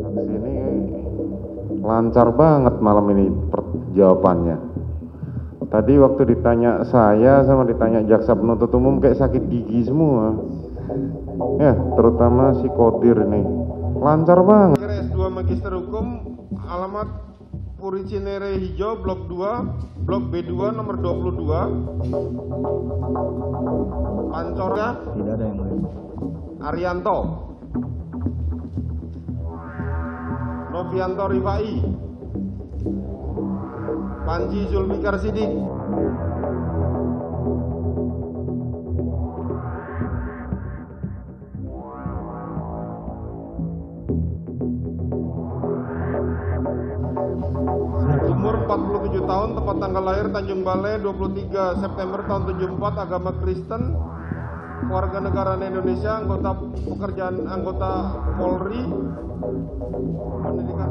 Saksi ini lancar banget malam ini jawabannya. Tadi waktu ditanya saya sama ditanya jaksa penuntut umum kayak sakit gigi semua. Ya, terutama si Kodir ini. Lancar banget. S2 Magister Hukum alamat Puri Cinere Hijau Blok 2 Blok B2 nomor 22 Pancornya? Tidak ada yang lain. Arianto. Novianto Rifai. Panji Zulfikar Sidik Umur 47 tahun, tempat tanggal lahir Tanjung Balai 23 September tahun 74, agama Kristen, warga negara Indonesia, anggota pekerjaan anggota Polri, pendidikan